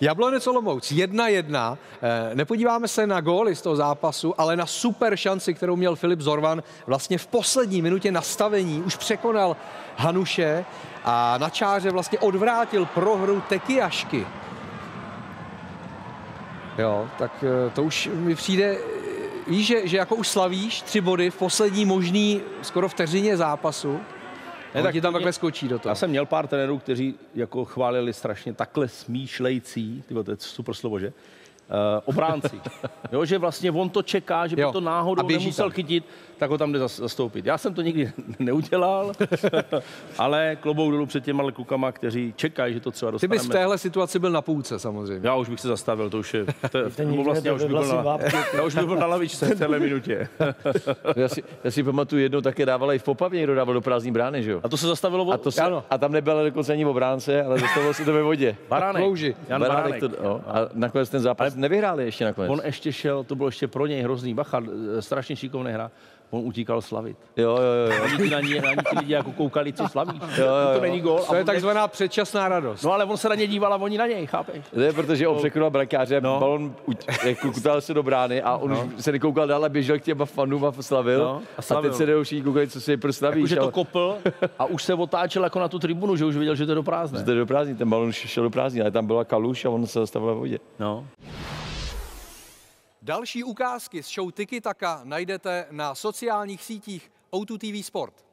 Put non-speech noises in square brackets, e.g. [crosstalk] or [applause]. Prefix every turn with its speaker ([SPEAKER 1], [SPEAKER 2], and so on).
[SPEAKER 1] Jablonec Olomouc 1-1. Eh, Nepodíváme se na góly z toho zápasu, ale na super šanci, kterou měl Filip Zorvan. Vlastně v poslední minutě nastavení už překonal Hanuše a na čáře vlastně odvrátil prohru Tekiašky. Jo, tak eh, to už mi přijde, víš, že, že jako už slavíš tři body v poslední možný skoro vteřině zápasu. Ne, tak ti tam takhle skočí do toho.
[SPEAKER 2] Já jsem měl pár trenérů, kteří jako chválili strašně takhle smýšlející, tyvo, to je super slovo, že? Uh, obránci. Jo, že vlastně on to čeká, že by
[SPEAKER 1] Jo,
[SPEAKER 2] to náhodou nemusel
[SPEAKER 1] tam.
[SPEAKER 2] chytit, tak ho tam jde zas- zastoupit. Já jsem to nikdy [laughs] neudělal, [laughs] ale klobouk dolů před těma klukama, kteří čekají, že to třeba
[SPEAKER 1] Ty
[SPEAKER 2] dostaneme.
[SPEAKER 1] bys v téhle situaci byl na půlce samozřejmě.
[SPEAKER 2] Já už bych se zastavil, to už je... To, [laughs] to,
[SPEAKER 3] nikdy
[SPEAKER 2] vlastně, já už bych byl na,
[SPEAKER 3] vlastně
[SPEAKER 2] já už bych byl na lavičce v téhle minutě.
[SPEAKER 4] Já si, já si pamatuju, jednou také dávala i v Popavě, někdo dával do prázdní brány, že jo?
[SPEAKER 2] A to se zastavilo od...
[SPEAKER 4] A, to se,
[SPEAKER 1] Ano.
[SPEAKER 4] a tam nebyl dokonce ani v obránce, ale zastavilo se to ve vodě.
[SPEAKER 2] Baránek. Jan
[SPEAKER 4] Baránek
[SPEAKER 2] Baránek.
[SPEAKER 4] to, no, a nakonec ten zápas nevyhráli ještě nakonec.
[SPEAKER 2] On ještě šel, to bylo ještě pro něj hrozný, bacha, eh, strašně šikovný hra. On utíkal slavit.
[SPEAKER 4] Jo, jo, jo. jo.
[SPEAKER 2] Oni ti na ní, na ní ti lidi jako koukali, co slaví.
[SPEAKER 4] jo,
[SPEAKER 2] To
[SPEAKER 4] jo.
[SPEAKER 2] není gól.
[SPEAKER 1] To je
[SPEAKER 2] on ne-
[SPEAKER 1] takzvaná předčasná radost.
[SPEAKER 2] No ale on se na ně díval a oni na něj, chápeš?
[SPEAKER 4] Ne, protože on překonal brankáře, no. balon jako kutal se do brány a on no. už se nekoukal dál a běžel k těm fanům a slavil.
[SPEAKER 2] No, a
[SPEAKER 4] a, a
[SPEAKER 2] slavil.
[SPEAKER 4] teď se jdou všichni koukali, co si pro slaví.
[SPEAKER 2] Už je to kopl a už se otáčel jako na tu tribunu, že už viděl, že to je do prázdné.
[SPEAKER 4] To je do prázdní, ten balon šel do prázdní, ale tam byla kaluš a on se zastavil ve vodě.
[SPEAKER 2] No.
[SPEAKER 1] Další ukázky z show Tiki Taka najdete na sociálních sítích O2 TV Sport.